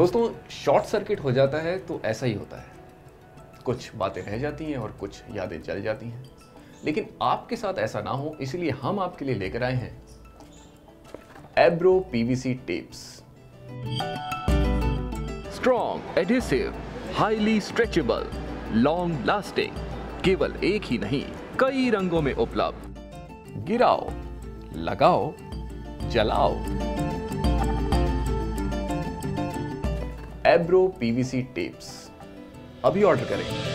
दोस्तों short circuit हो जाता है तो ऐसा ही होता है। कुछ बातें रह जाती हैं और कुछ यादें जल जाती हैं। लेकिन आपके साथ ऐसा ना हो इसलिए हम आपके लिए लेकर आए हैं Abro PVC tapes strong adhesive highly stretchable long lasting केवल एक ही नहीं कई रंगों में उपलब्ध। गिराओ लगाओ जलाओ। एब्रो पीवीसी टेप्स अभी ऑर्डर करें